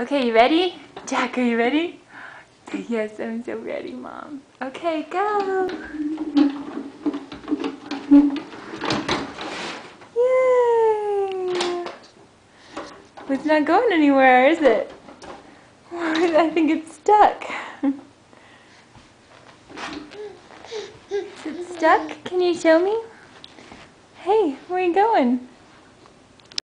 Okay, you ready? Jack, are you ready? Yes, I'm so ready, Mom. Okay, go. Yay! It's not going anywhere, is it? I think it's stuck. Is it stuck? Can you show me? Hey, where are you going?